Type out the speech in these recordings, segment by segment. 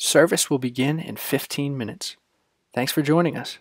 Service will begin in 15 minutes. Thanks for joining us.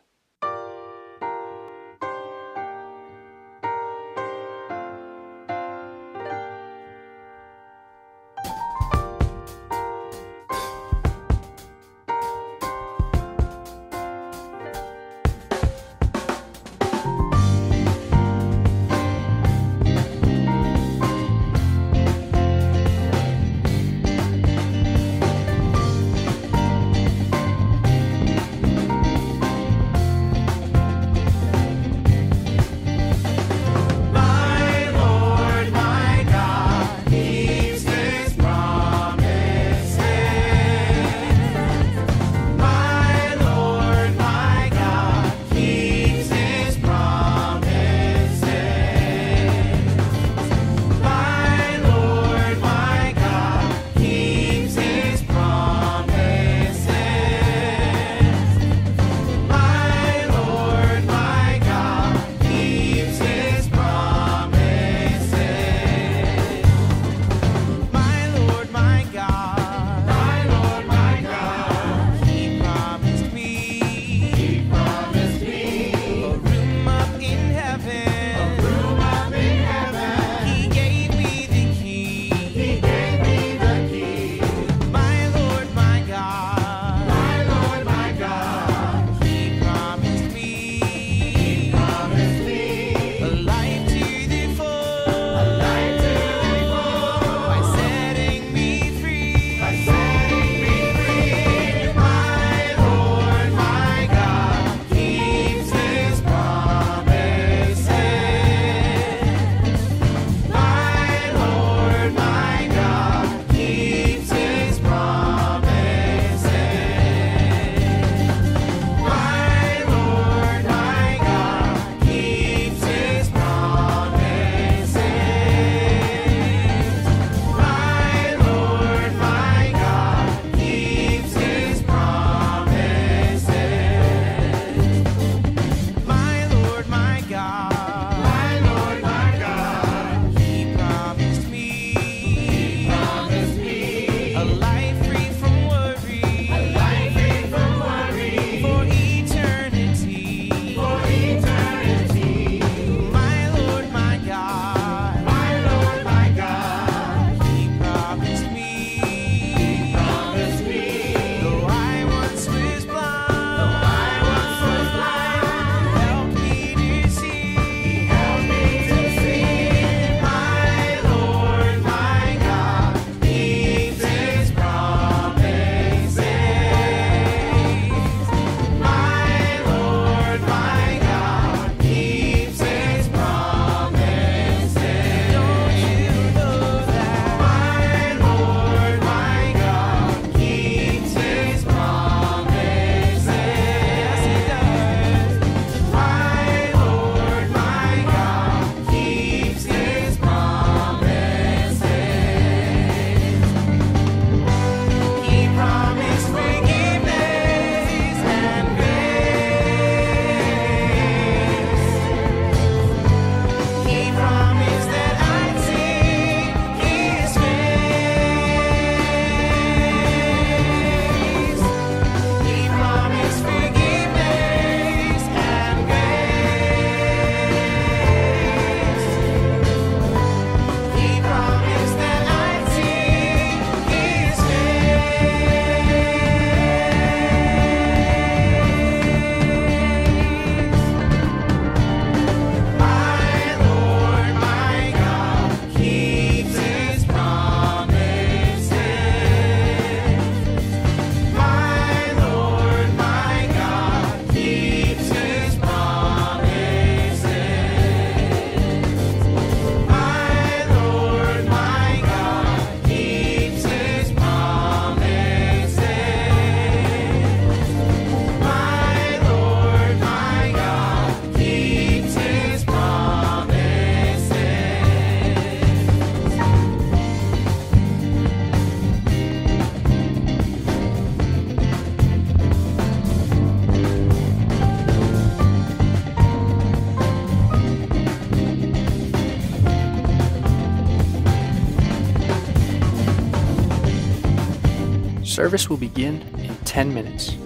Service will begin in 10 minutes.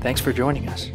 Thanks for joining us.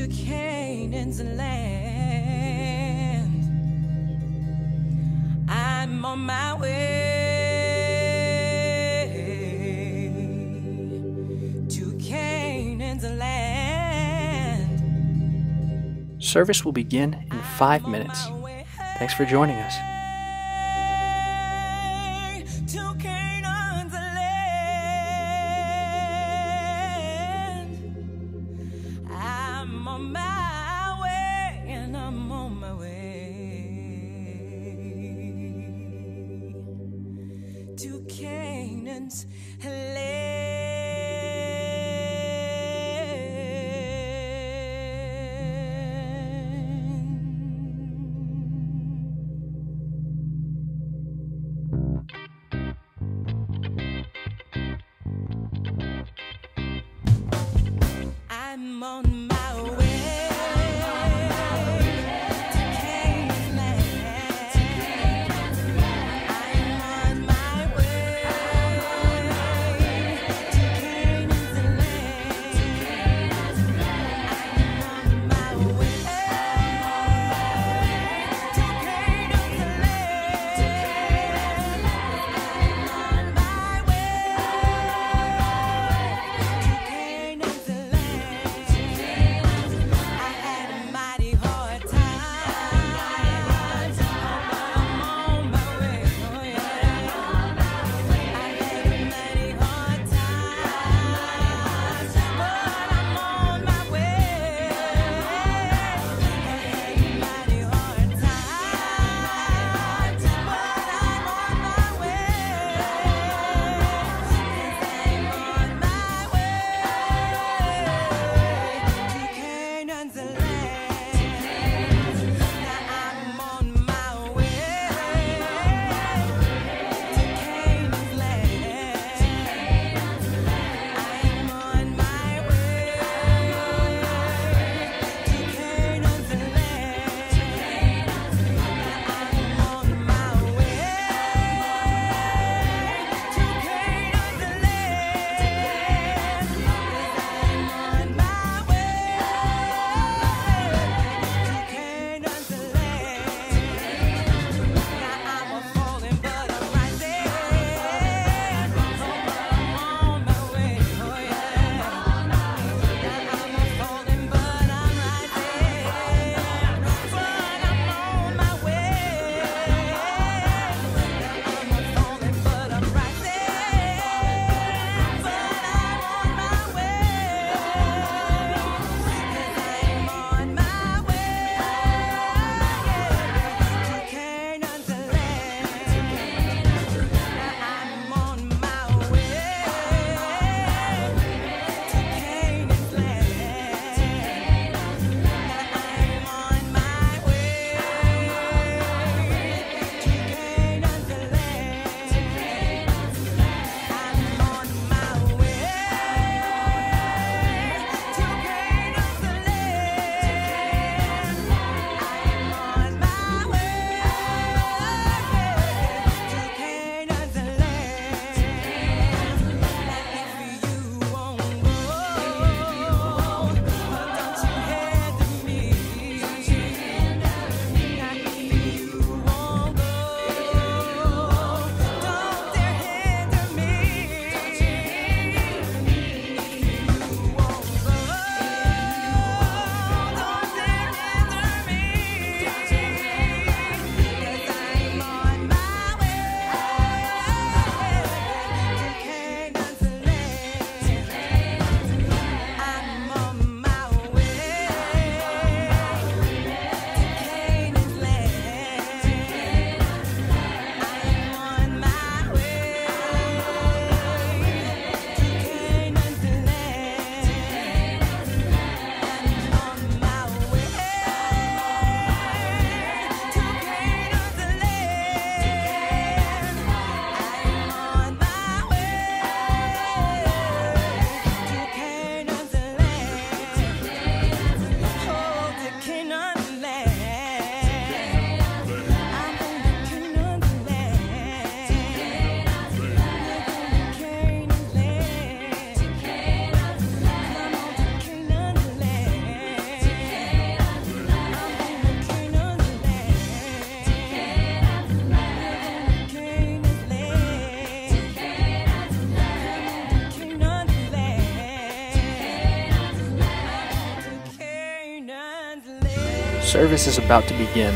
to Canaan's land. I'm on my way to Canaan's land. Service will begin in five minutes. Thanks for joining us. Service is about to begin.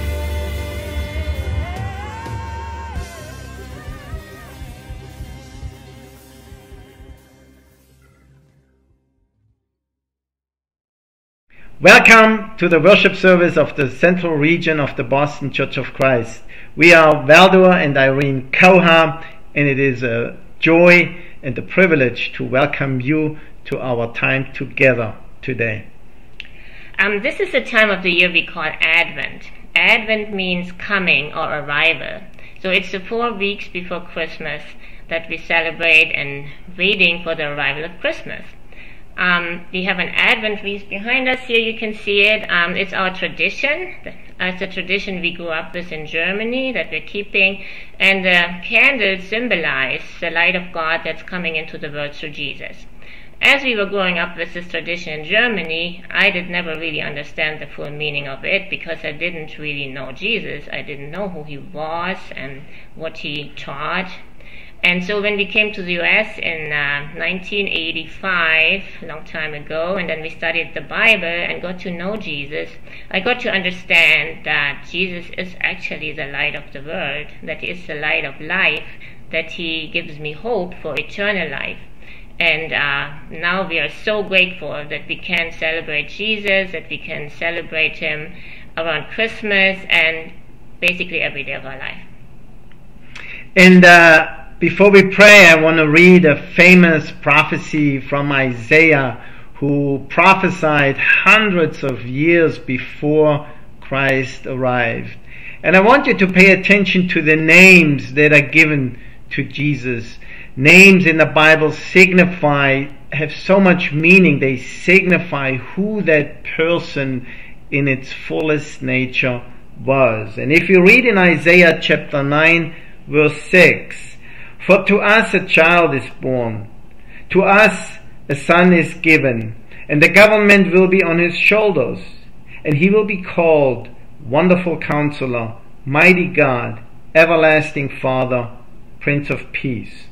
Welcome to the worship service of the Central Region of the Boston Church of Christ. We are Valdor and Irene Koha, and it is a joy and a privilege to welcome you to our time together today. Um, this is the time of the year we call Advent. Advent means coming or arrival. So it's the four weeks before Christmas that we celebrate and waiting for the arrival of Christmas. Um, we have an Advent wreath behind us here. You can see it. Um, it's our tradition. It's a tradition we grew up with in Germany that we're keeping. And the candles symbolize the light of God that's coming into the world through Jesus. As we were growing up with this tradition in Germany, I did never really understand the full meaning of it because I didn't really know Jesus. I didn't know who he was and what he taught and so when we came to the US in uh, 1985, a long time ago, and then we studied the Bible and got to know Jesus, I got to understand that Jesus is actually the light of the world, that he is the light of life, that he gives me hope for eternal life. And uh, now we are so grateful that we can celebrate Jesus, that we can celebrate him around Christmas and basically every day of our life. And uh, before we pray, I want to read a famous prophecy from Isaiah, who prophesied hundreds of years before Christ arrived. And I want you to pay attention to the names that are given to Jesus. Names in the Bible signify, have so much meaning. They signify who that person in its fullest nature was. And if you read in Isaiah chapter 9, verse 6, for to us a child is born, to us a son is given, and the government will be on his shoulders, and he will be called Wonderful Counselor, Mighty God, Everlasting Father, Prince of Peace.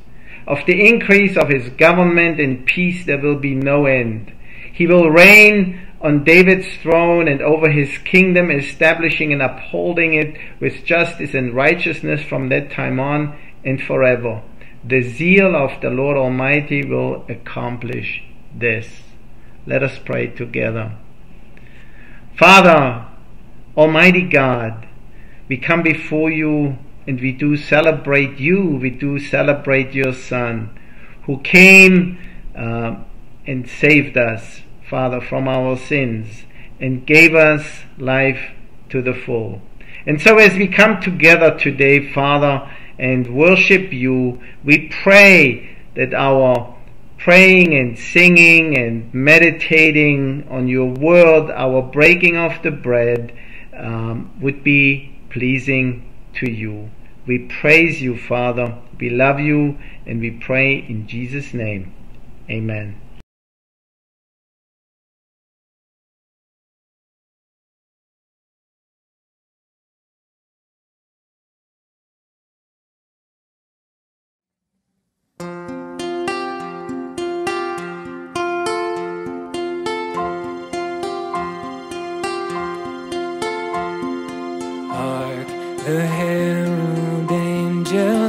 Of the increase of his government and peace there will be no end. He will reign on David's throne and over his kingdom, establishing and upholding it with justice and righteousness from that time on and forever. The zeal of the Lord Almighty will accomplish this. Let us pray together. Father, Almighty God, we come before you and we do celebrate you, we do celebrate your Son who came uh, and saved us, Father, from our sins and gave us life to the full. And so as we come together today, Father, and worship you, we pray that our praying and singing and meditating on your word, our breaking of the bread, um, would be pleasing to you. We praise you, Father. We love you and we pray in Jesus' name. Amen.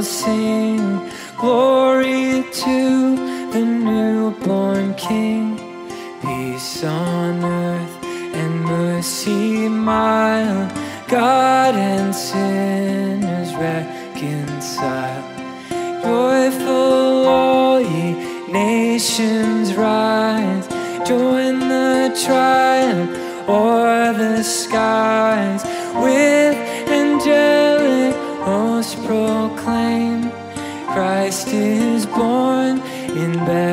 Sing, glory to the newborn King. Peace on earth and mercy mild, God and sinners reconciled. Joyful all ye nations rise, join the triumph o'er the skies with is born in Bethlehem.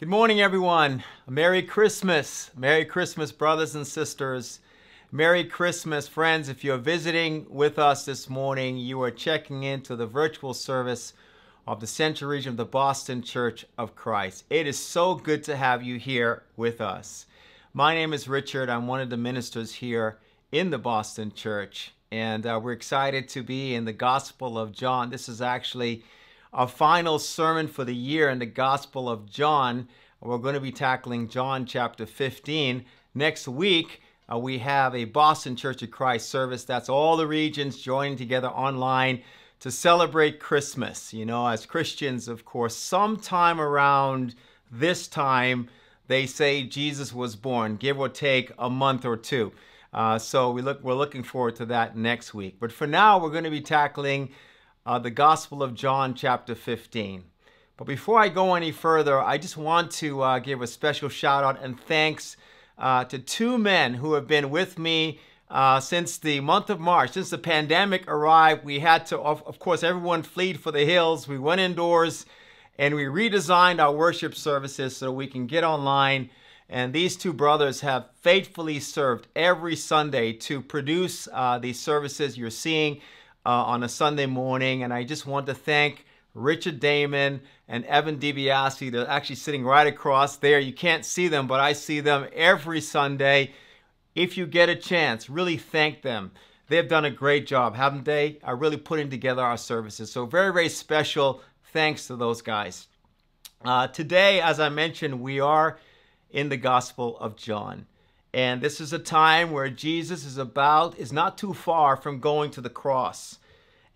Good morning, everyone. Merry Christmas. Merry Christmas, brothers and sisters. Merry Christmas, friends. If you're visiting with us this morning, you are checking into the virtual service of the Central Region of the Boston Church of Christ. It is so good to have you here with us. My name is Richard. I'm one of the ministers here in the Boston Church, and uh, we're excited to be in the Gospel of John. This is actually our final sermon for the year in the Gospel of John. We're going to be tackling John chapter 15. Next week, uh, we have a Boston Church of Christ service. That's all the regions joining together online to celebrate Christmas. You know, as Christians, of course, sometime around this time, they say Jesus was born, give or take a month or two. Uh, so we look, we're looking forward to that next week. But for now, we're going to be tackling uh, the Gospel of John, chapter 15. But before I go any further, I just want to uh, give a special shout out and thanks uh, to two men who have been with me uh, since the month of March. Since the pandemic arrived, we had to, of, of course, everyone fled for the hills. We went indoors and we redesigned our worship services so we can get online. And these two brothers have faithfully served every Sunday to produce uh, these services you're seeing uh, on a Sunday morning. And I just want to thank Richard Damon and Evan DiBiase. They're actually sitting right across there. You can't see them, but I see them every Sunday. If you get a chance, really thank them. They've done a great job, haven't they? Are really putting together our services. So very, very special thanks to those guys. Uh, today, as I mentioned, we are in the Gospel of John. And this is a time where Jesus is about, is not too far from going to the cross.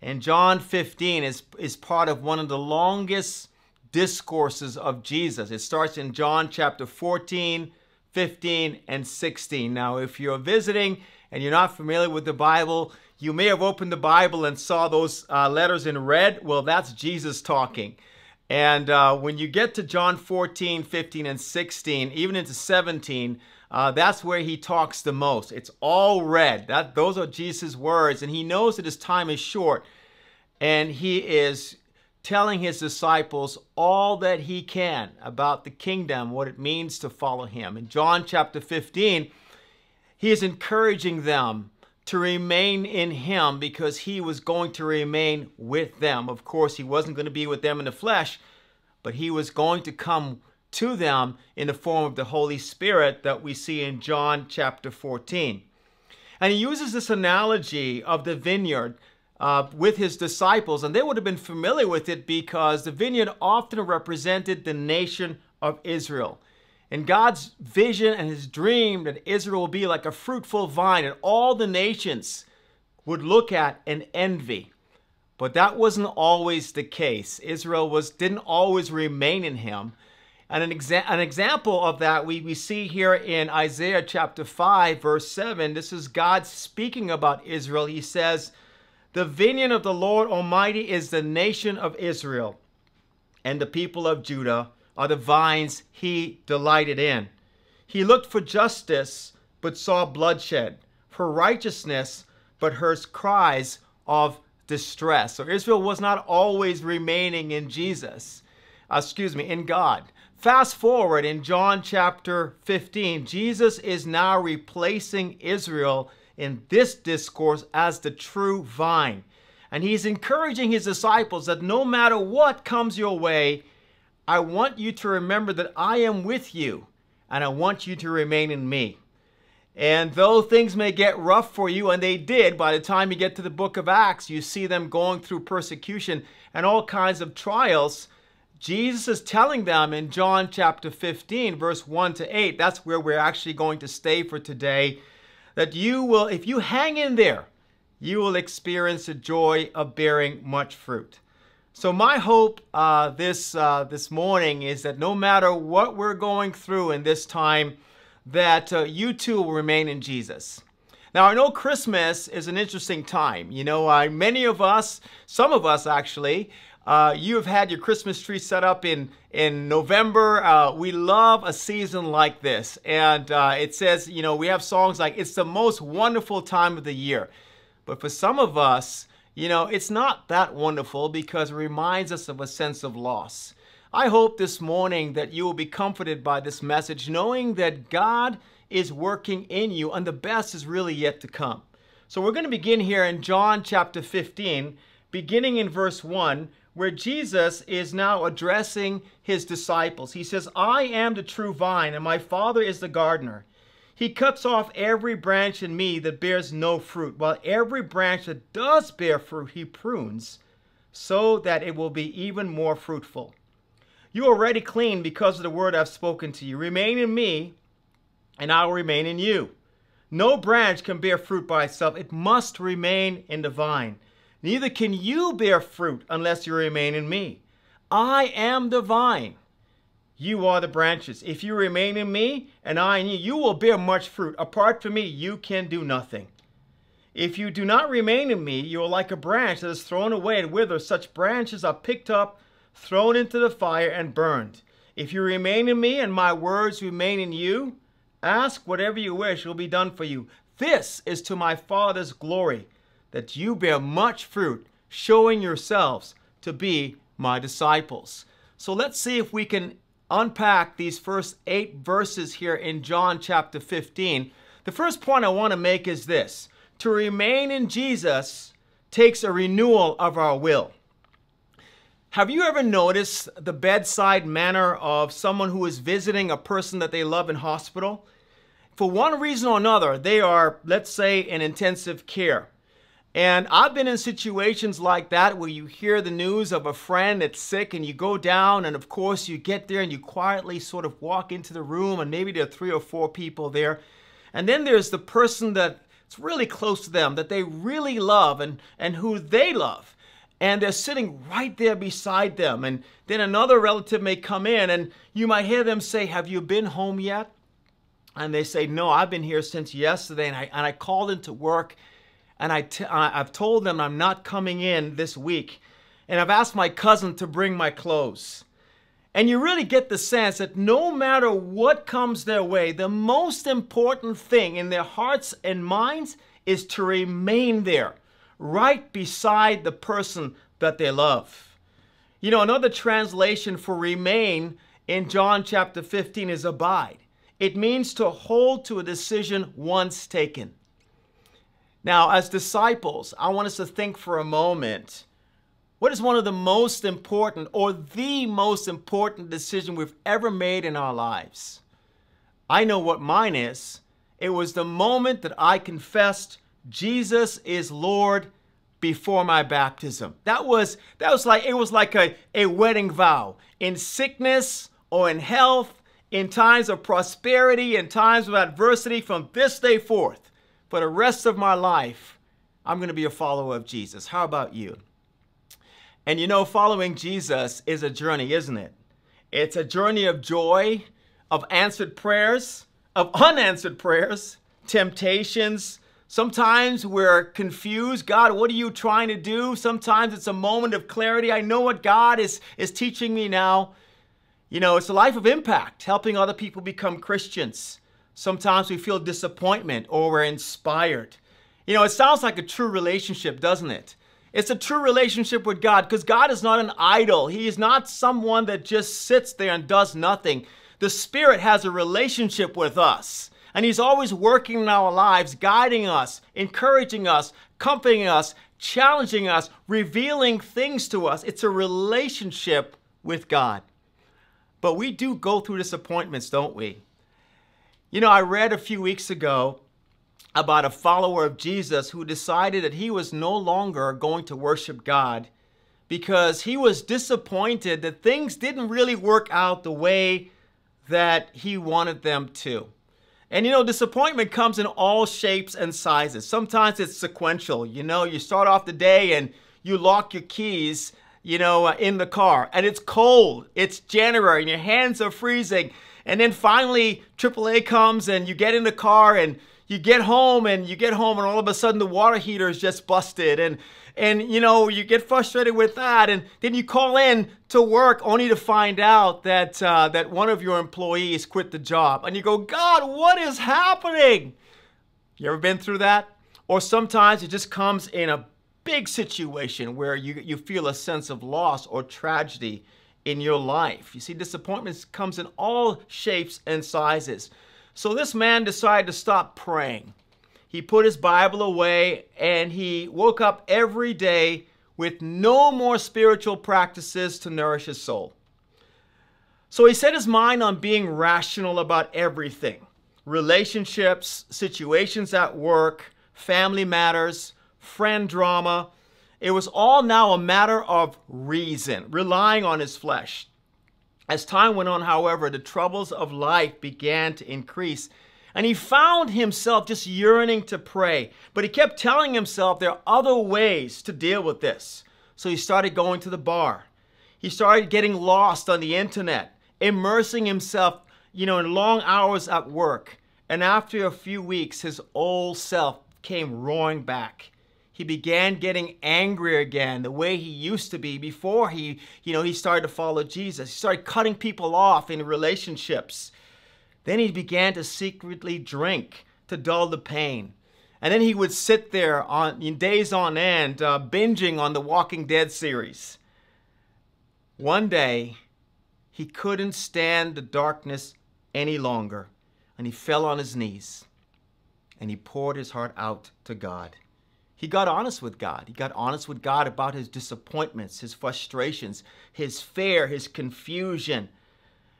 And John 15 is, is part of one of the longest discourses of Jesus. It starts in John chapter 14, 15, and 16. Now, if you're visiting and you're not familiar with the Bible, you may have opened the Bible and saw those uh, letters in red. Well, that's Jesus talking. And uh, when you get to John 14, 15, and 16, even into 17, uh, that's where he talks the most. It's all red. That those are Jesus' words, and he knows that his time is short, and he is telling his disciples all that he can about the kingdom, what it means to follow him. In John chapter 15, he is encouraging them to remain in him because he was going to remain with them. Of course, he wasn't going to be with them in the flesh, but he was going to come to them in the form of the Holy Spirit that we see in John chapter 14. And he uses this analogy of the vineyard uh, with his disciples, and they would have been familiar with it because the vineyard often represented the nation of Israel. And God's vision and his dream that Israel will be like a fruitful vine and all the nations would look at and envy. But that wasn't always the case. Israel was didn't always remain in him. And an, exa- an example of that we, we see here in Isaiah chapter 5, verse 7. This is God speaking about Israel. He says, The vineyard of the Lord Almighty is the nation of Israel, and the people of Judah are the vines he delighted in. He looked for justice, but saw bloodshed, for righteousness, but heard cries of distress. So Israel was not always remaining in Jesus, uh, excuse me, in God. Fast forward in John chapter 15, Jesus is now replacing Israel in this discourse as the true vine. And he's encouraging his disciples that no matter what comes your way, I want you to remember that I am with you and I want you to remain in me. And though things may get rough for you, and they did, by the time you get to the book of Acts, you see them going through persecution and all kinds of trials. Jesus is telling them in John chapter 15, verse 1 to 8, that's where we're actually going to stay for today, that you will, if you hang in there, you will experience the joy of bearing much fruit. So my hope uh, this uh, this morning is that no matter what we're going through in this time, that uh, you too will remain in Jesus. Now I know Christmas is an interesting time. You know, uh, many of us, some of us actually, uh, you have had your Christmas tree set up in in November. Uh, we love a season like this, and it says, you know, we have songs like "It's the most wonderful time of the year," but for some of us you know, it's not that wonderful because it reminds us of a sense of loss. I hope this morning that you will be comforted by this message, knowing that God is working in you and the best is really yet to come. So we're going to begin here in John chapter 15, beginning in verse 1, where Jesus is now addressing his disciples. He says, I am the true vine, and my Father is the gardener. He cuts off every branch in me that bears no fruit, while every branch that does bear fruit he prunes, so that it will be even more fruitful. You are already clean because of the word I've spoken to you. Remain in me, and I will remain in you. No branch can bear fruit by itself, it must remain in the vine. Neither can you bear fruit unless you remain in me. I am the vine you are the branches. If you remain in me and I in you, you will bear much fruit. Apart from me, you can do nothing. If you do not remain in me, you are like a branch that is thrown away and withers. Such branches are picked up, thrown into the fire, and burned. If you remain in me and my words remain in you, ask whatever you wish will be done for you. This is to my Father's glory, that you bear much fruit, showing yourselves to be my disciples. So let's see if we can unpack these first eight verses here in John chapter 15, the first point I want to make is this to remain in Jesus takes a renewal of our will. Have you ever noticed the bedside manner of someone who is visiting a person that they love in hospital? For one reason or another, they are, let's say, in intensive care. And I've been in situations like that where you hear the news of a friend that's sick and you go down and of course you get there and you quietly sort of walk into the room and maybe there are three or four people there. And then there's the person that's really close to them, that they really love and, and who they love. And they're sitting right there beside them. And then another relative may come in and you might hear them say, have you been home yet? And they say, no, I've been here since yesterday and I, and I called into work and I t- I've told them I'm not coming in this week. And I've asked my cousin to bring my clothes. And you really get the sense that no matter what comes their way, the most important thing in their hearts and minds is to remain there, right beside the person that they love. You know, another translation for remain in John chapter 15 is abide. It means to hold to a decision once taken. Now, as disciples, I want us to think for a moment what is one of the most important or the most important decision we've ever made in our lives? I know what mine is. It was the moment that I confessed Jesus is Lord before my baptism. That was that was like it was like a, a wedding vow. In sickness or in health, in times of prosperity, in times of adversity, from this day forth, for the rest of my life, I'm going to be a follower of Jesus. How about you? And you know, following Jesus is a journey, isn't it? It's a journey of joy, of answered prayers, of unanswered prayers, temptations. Sometimes we're confused. God, what are you trying to do? Sometimes it's a moment of clarity. I know what God is, is teaching me now. You know, it's a life of impact, helping other people become Christians. Sometimes we feel disappointment or we're inspired. You know, it sounds like a true relationship, doesn't it? It's a true relationship with God because God is not an idol. He is not someone that just sits there and does nothing. The Spirit has a relationship with us, and He's always working in our lives, guiding us, encouraging us, comforting us, challenging us, revealing things to us. It's a relationship with God. But we do go through disappointments, don't we? You know, I read a few weeks ago about a follower of Jesus who decided that he was no longer going to worship God because he was disappointed that things didn't really work out the way that he wanted them to. And you know, disappointment comes in all shapes and sizes. Sometimes it's sequential. You know, you start off the day and you lock your keys, you know, in the car and it's cold. It's January and your hands are freezing. And then finally, AAA comes and you get in the car and you get home and you get home and all of a sudden the water heater is just busted. And and you know you get frustrated with that. And then you call in to work only to find out that uh, that one of your employees quit the job. And you go god what is happening? You ever been through that? Or sometimes it just comes in a big situation where you, you feel a sense of loss or tragedy in your life you see disappointment comes in all shapes and sizes so this man decided to stop praying. He put his Bible away and he woke up every day with no more spiritual practices to nourish his soul. So he set his mind on being rational about everything relationships, situations at work, family matters, friend drama. It was all now a matter of reason, relying on his flesh. As time went on, however, the troubles of life began to increase, and he found himself just yearning to pray. But he kept telling himself there are other ways to deal with this. So he started going to the bar. He started getting lost on the internet, immersing himself, you know, in long hours at work. And after a few weeks, his old self came roaring back he began getting angry again the way he used to be before he you know he started to follow jesus. He started cutting people off in relationships. Then he began to secretly drink to dull the pain. And then he would sit there on in days on end uh, binging on the walking dead series. One day he couldn't stand the darkness any longer and he fell on his knees and he poured his heart out to god he got honest with God. He got honest with God about his disappointments, his frustrations, his fear, his confusion.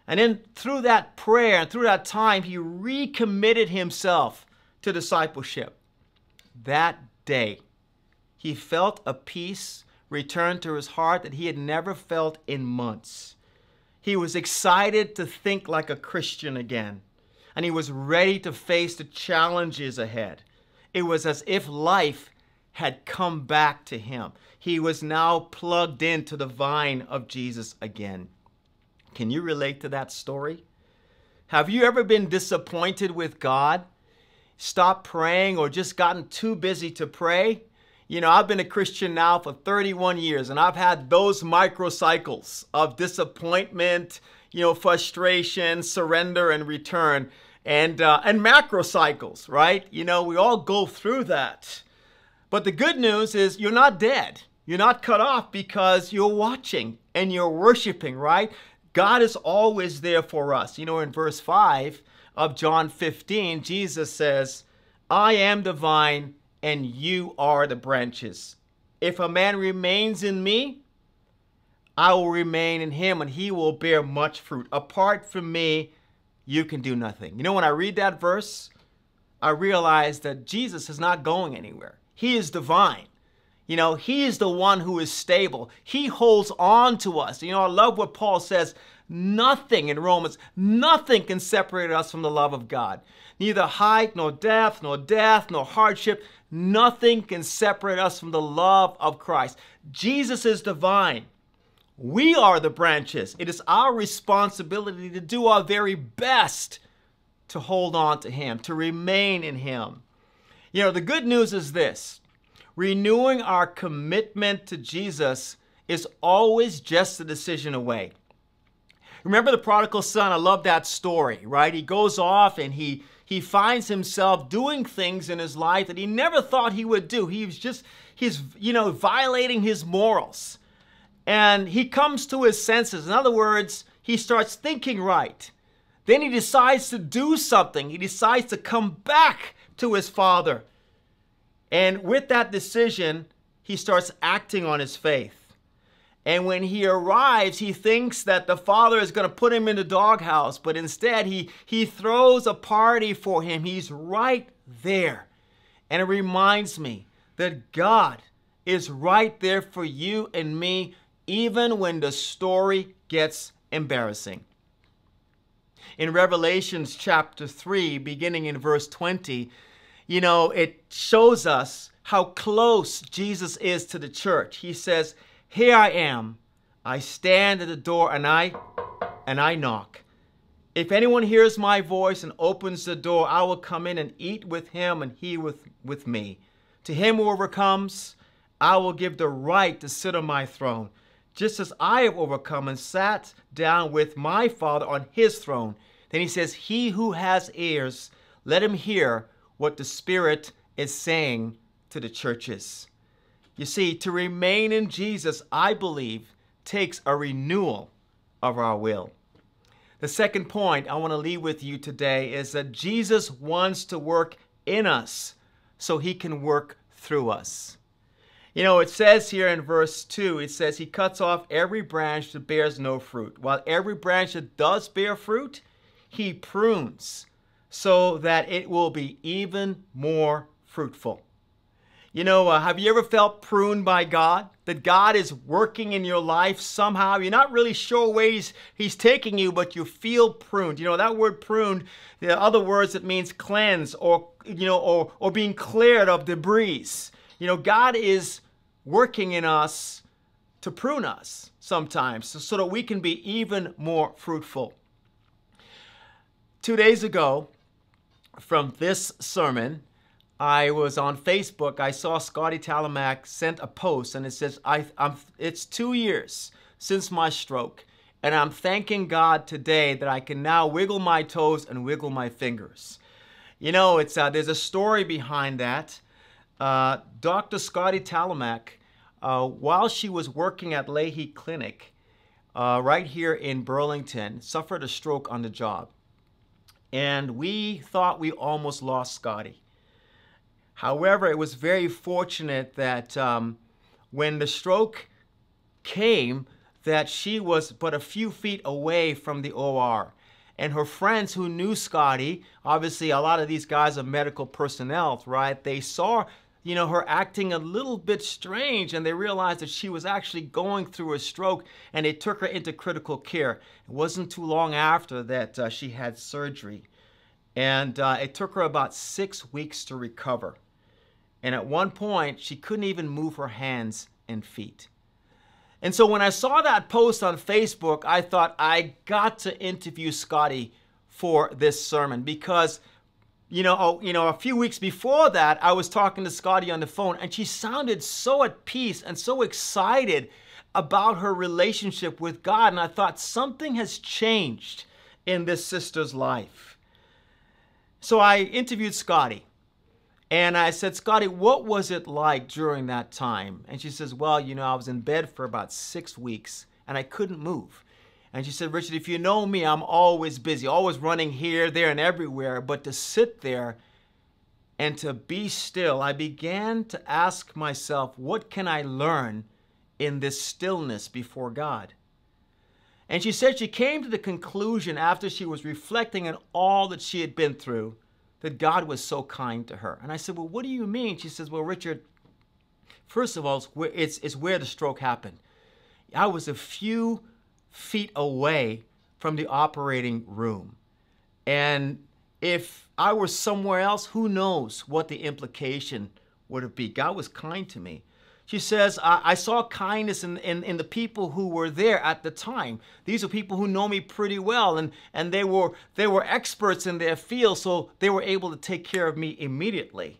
And then through that prayer and through that time, he recommitted himself to discipleship. That day, he felt a peace return to his heart that he had never felt in months. He was excited to think like a Christian again, and he was ready to face the challenges ahead. It was as if life had come back to him. He was now plugged into the vine of Jesus again. Can you relate to that story? Have you ever been disappointed with God? Stopped praying or just gotten too busy to pray? You know, I've been a Christian now for 31 years and I've had those microcycles of disappointment, you know, frustration, surrender, and return, and, uh, and macro cycles, right? You know, we all go through that. But the good news is you're not dead. You're not cut off because you're watching and you're worshiping, right? God is always there for us. You know, in verse 5 of John 15, Jesus says, I am the vine and you are the branches. If a man remains in me, I will remain in him and he will bear much fruit. Apart from me, you can do nothing. You know, when I read that verse, I realize that Jesus is not going anywhere. He is divine. You know, He is the one who is stable. He holds on to us. You know, I love what Paul says nothing in Romans, nothing can separate us from the love of God. Neither height, nor depth, nor death, nor hardship, nothing can separate us from the love of Christ. Jesus is divine. We are the branches. It is our responsibility to do our very best to hold on to Him, to remain in Him. You know, the good news is this renewing our commitment to Jesus is always just a decision away. Remember the prodigal son? I love that story, right? He goes off and he he finds himself doing things in his life that he never thought he would do. He was just he's you know violating his morals. And he comes to his senses. In other words, he starts thinking right. Then he decides to do something. He decides to come back to his father. And with that decision, he starts acting on his faith. And when he arrives, he thinks that the father is going to put him in the doghouse, but instead he, he throws a party for him. He's right there. And it reminds me that God is right there for you and me, even when the story gets embarrassing. In Revelations chapter 3, beginning in verse 20, you know, it shows us how close Jesus is to the church. He says, here I am. I stand at the door and I and I knock. If anyone hears my voice and opens the door, I will come in and eat with him and he with, with me. To him who overcomes, I will give the right to sit on my throne, just as I have overcome and sat down with my Father on his throne. Then he says, He who has ears, let him hear what the Spirit is saying to the churches. You see, to remain in Jesus, I believe, takes a renewal of our will. The second point I want to leave with you today is that Jesus wants to work in us so he can work through us. You know, it says here in verse 2, it says, He cuts off every branch that bears no fruit. While every branch that does bear fruit, He prunes so that it will be even more fruitful. You know, uh, have you ever felt pruned by God? That God is working in your life somehow. You're not really sure where he's, he's taking you, but you feel pruned. You know, that word pruned, the other words, it means cleanse or, you know, or, or being cleared of debris. You know, God is working in us to prune us sometimes so, so that we can be even more fruitful. Two days ago, from this sermon, I was on Facebook. I saw Scotty Talamak sent a post, and it says, I, am "It's two years since my stroke, and I'm thanking God today that I can now wiggle my toes and wiggle my fingers." You know, it's uh, there's a story behind that. Uh, Dr. Scotty Talamak, uh, while she was working at Lahey Clinic, uh, right here in Burlington, suffered a stroke on the job, and we thought we almost lost Scotty. However, it was very fortunate that um, when the stroke came, that she was but a few feet away from the OR. And her friends who knew Scotty, obviously a lot of these guys are medical personnel, right? They saw, you know, her acting a little bit strange and they realized that she was actually going through a stroke and they took her into critical care. It wasn't too long after that uh, she had surgery. And uh, it took her about six weeks to recover. And at one point, she couldn't even move her hands and feet. And so when I saw that post on Facebook, I thought I got to interview Scotty for this sermon because you know, you know, a few weeks before that, I was talking to Scotty on the phone and she sounded so at peace and so excited about her relationship with God and I thought something has changed in this sister's life. So I interviewed Scotty and I said, Scotty, what was it like during that time? And she says, Well, you know, I was in bed for about six weeks and I couldn't move. And she said, Richard, if you know me, I'm always busy, always running here, there, and everywhere. But to sit there and to be still, I began to ask myself, What can I learn in this stillness before God? And she said she came to the conclusion after she was reflecting on all that she had been through that God was so kind to her. And I said, Well, what do you mean? She says, Well, Richard, First of all, it's it's where the stroke happened. I was a few feet away from the operating room. And if I were somewhere else, who knows what the implication would have been. God was kind to me. She says, I, I saw kindness in, in, in, the people who were there at the time. These are people who know me pretty well, and, and they, were, they were experts in their field, so they were able to take care of me immediately.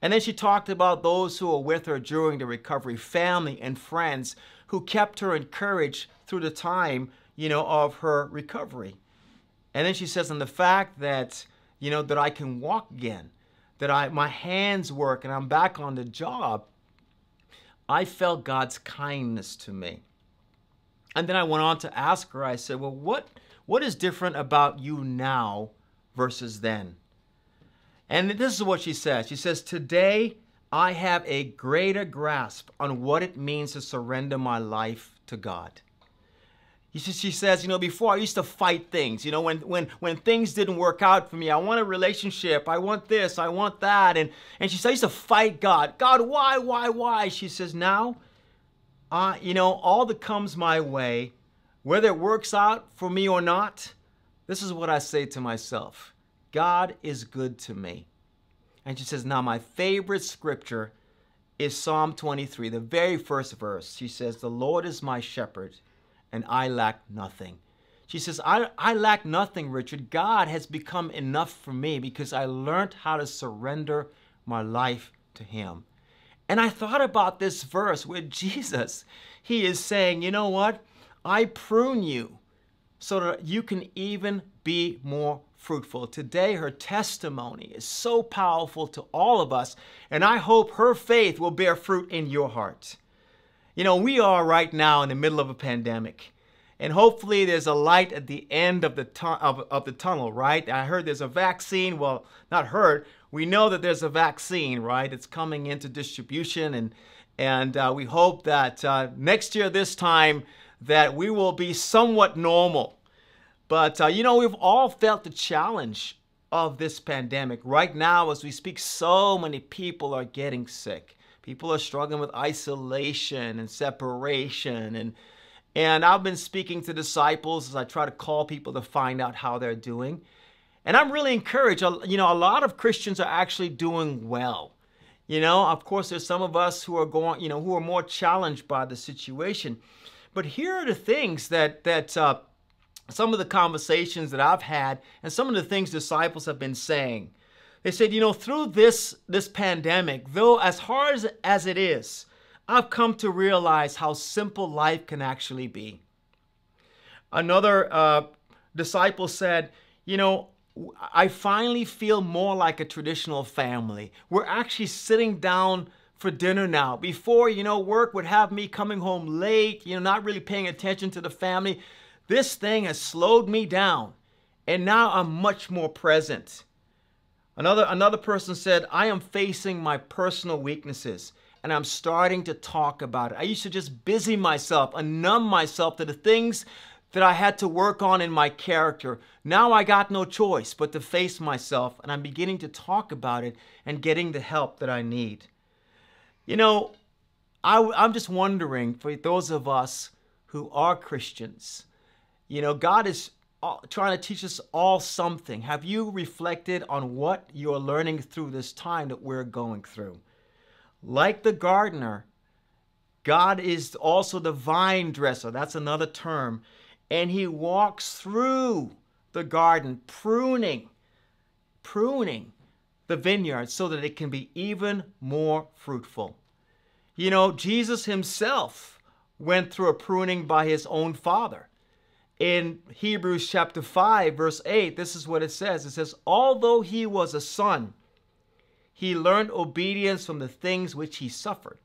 And then she talked about those who were with her during the recovery, family and friends who kept her encouraged through the time, you know, of her recovery. And then she says, and the fact that, you know, that I can walk again, that I my hands work and I'm back on the job, I felt God's kindness to me. And then I went on to ask her, I said, Well, what, what is different about you now versus then? And this is what she says. She says, Today I have a greater grasp on what it means to surrender my life to God she says, you know, before I used to fight things. You know, when when when things didn't work out for me, I want a relationship. I want this. I want that. And and she says, I used to fight God. God, why, why, why? She says, now, uh, you know, all that comes my way, whether it works out for me or not, this is what I say to myself: God is good to me. And she says, now my favorite scripture is Psalm 23, the very first verse. She says, The Lord is my shepherd and I lack nothing. She says, I, I lack nothing, Richard. God has become enough for me because I learned how to surrender my life to Him. And I thought about this verse with Jesus. He is saying, you know what? I prune you so that you can even be more fruitful. Today, her testimony is so powerful to all of us, and I hope her faith will bear fruit in your heart. You know, we are right now in the middle of a pandemic. And hopefully there's a light at the end of the, tu- of, of the tunnel, right? I heard there's a vaccine. Well, not heard. We know that there's a vaccine, right? It's coming into distribution. And, and uh, we hope that uh, next year, this time, that we will be somewhat normal. But, uh, you know, we've all felt the challenge of this pandemic. Right now, as we speak, so many people are getting sick. People are struggling with isolation and separation and and I've been speaking to disciples as I try to call people to find out how they're doing. And I'm really encouraged. You know, a lot of Christians are actually doing well. You know, of course, there's some of us who are going, you know, who are more challenged by the situation. But here are the things that that uh, some of the conversations that I've had, and some of the things disciples have been saying. They said, you know, through this, this pandemic, though as hard as, as it is, I've come to realize how simple life can actually be. Another uh, disciple said, you know, I finally feel more like a traditional family. We're actually sitting down for dinner now. Before, you know, work would have me coming home late, you know, not really paying attention to the family. This thing has slowed me down, and now I'm much more present. Another, another person said, I am facing my personal weaknesses and I'm starting to talk about it. I used to just busy myself and numb myself to the things that I had to work on in my character. Now I got no choice but to face myself and I'm beginning to talk about it and getting the help that I need. You know, I, I'm just wondering for those of us who are Christians, you know, God is trying to teach us all something. Have you reflected on what you're learning through this time that we're going through? Like the gardener, God is also the vine dresser. That's another term. And he walks through the garden, pruning, pruning the vineyard so that it can be even more fruitful. You know, Jesus himself went through a pruning by his own father in Hebrews chapter 5, verse 8, this is what it says. It says, Although he was a son, he learned obedience from the things which he suffered.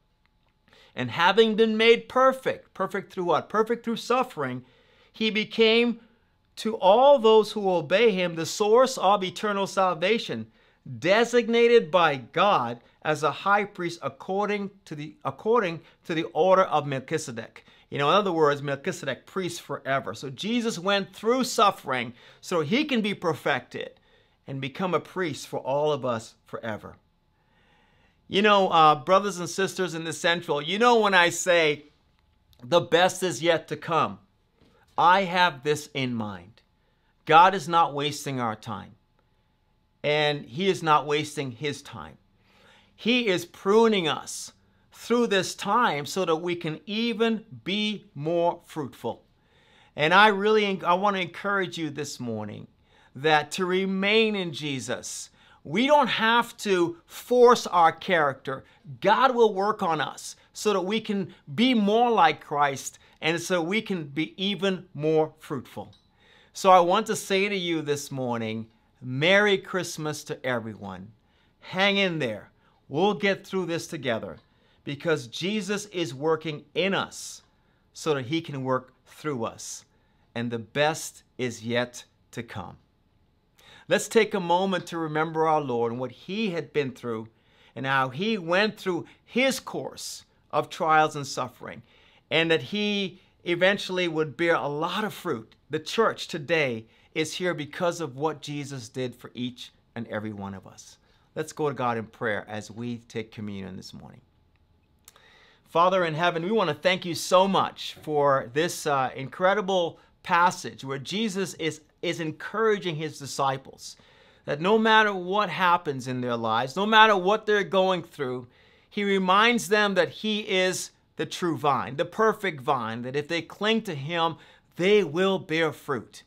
And having been made perfect, perfect through what? Perfect through suffering, he became to all those who obey him the source of eternal salvation, designated by God as a high priest according to the according to the order of Melchizedek. You know, in other words, Melchizedek, priest forever. So Jesus went through suffering so he can be perfected and become a priest for all of us forever. You know, uh, brothers and sisters in the Central, you know when I say the best is yet to come, I have this in mind. God is not wasting our time, and He is not wasting His time. He is pruning us through this time so that we can even be more fruitful. And I really I want to encourage you this morning that to remain in Jesus, we don't have to force our character. God will work on us so that we can be more like Christ and so we can be even more fruitful. So I want to say to you this morning, Merry Christmas to everyone. Hang in there. We'll get through this together because Jesus is working in us so that he can work through us. And the best is yet to come. Let's take a moment to remember our Lord and what he had been through and how he went through his course of trials and suffering and that he eventually would bear a lot of fruit. The church today is here because of what Jesus did for each and every one of us. Let's go to God in prayer as we take communion this morning. Father in heaven, we want to thank you so much for this uh, incredible passage where Jesus is, is encouraging his disciples that no matter what happens in their lives, no matter what they're going through, he reminds them that he is the true vine, the perfect vine, that if they cling to him, they will bear fruit.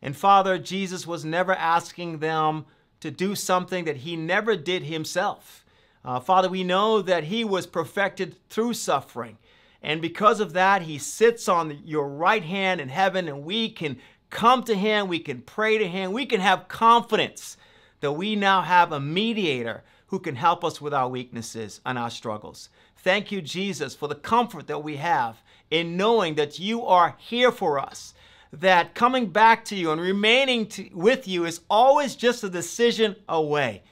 And Father, Jesus was never asking them to do something that he never did himself. Uh, Father, we know that he was perfected through suffering. And because of that, he sits on your right hand in heaven, and we can come to him, we can pray to him, we can have confidence that we now have a mediator who can help us with our weaknesses and our struggles. Thank you, Jesus, for the comfort that we have in knowing that you are here for us, that coming back to you and remaining to, with you is always just a decision away.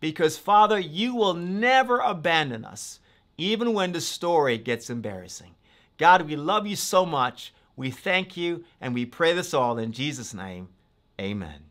Because, Father, you will never abandon us even when the story gets embarrassing. God, we love you so much. We thank you and we pray this all in Jesus' name. Amen.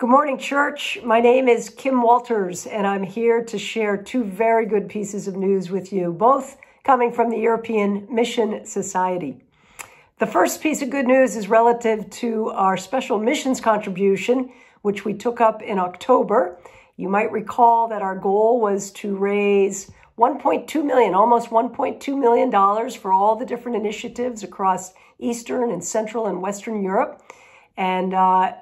Good morning, church. My name is Kim Walters, and I'm here to share two very good pieces of news with you, both coming from the European Mission Society. The first piece of good news is relative to our special missions contribution, which we took up in October. You might recall that our goal was to raise 1.2 million, almost 1.2 million dollars for all the different initiatives across Eastern and Central and Western Europe. And uh,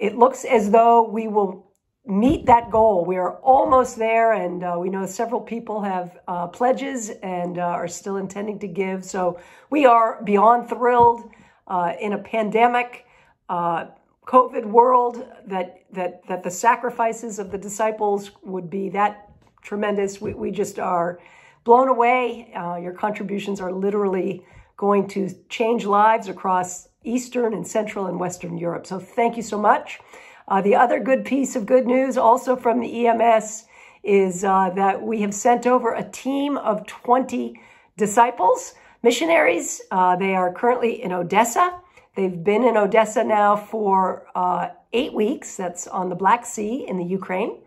it looks as though we will meet that goal. We are almost there, and uh, we know several people have uh, pledges and uh, are still intending to give. So we are beyond thrilled uh, in a pandemic. Uh, COVID world that that that the sacrifices of the disciples would be that tremendous. We, we just are blown away. Uh, your contributions are literally going to change lives across Eastern and Central and Western Europe. So thank you so much. Uh, the other good piece of good news, also from the EMS, is uh, that we have sent over a team of 20 disciples, missionaries. Uh, they are currently in Odessa. They've been in Odessa now for uh, eight weeks. That's on the Black Sea in the Ukraine.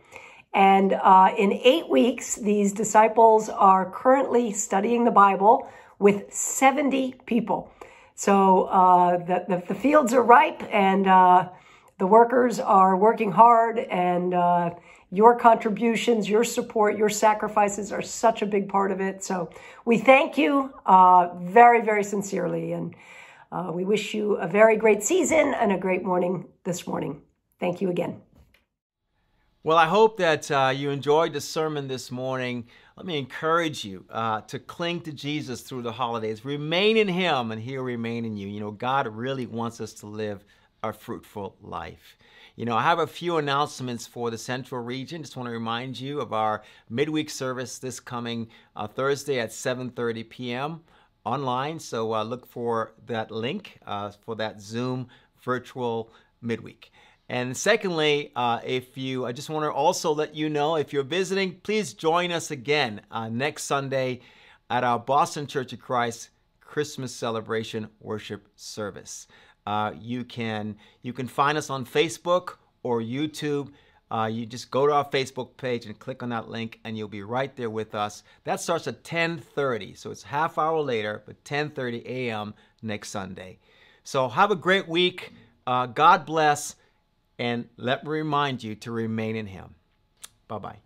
And uh, in eight weeks, these disciples are currently studying the Bible with 70 people. So uh, the, the, the fields are ripe and uh, the workers are working hard, and uh, your contributions, your support, your sacrifices are such a big part of it. So we thank you uh, very, very sincerely. And uh, we wish you a very great season and a great morning this morning. Thank you again. Well, I hope that uh, you enjoyed the sermon this morning. Let me encourage you uh, to cling to Jesus through the holidays. Remain in Him, and He'll remain in you. You know, God really wants us to live a fruitful life. You know, I have a few announcements for the Central region. Just want to remind you of our midweek service this coming uh, Thursday at 7:30 p.m. online. So uh, look for that link uh, for that Zoom virtual midweek. And secondly, uh, if you, I just want to also let you know if you're visiting, please join us again uh, next Sunday at our Boston Church of Christ Christmas celebration worship service. Uh, you can you can find us on Facebook or YouTube. Uh, you just go to our Facebook page and click on that link, and you'll be right there with us. That starts at 10:30, so it's half hour later, but 10:30 a.m. next Sunday. So have a great week. Uh, God bless, and let me remind you to remain in Him. Bye bye.